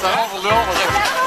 Hasta luego. Pues, pues,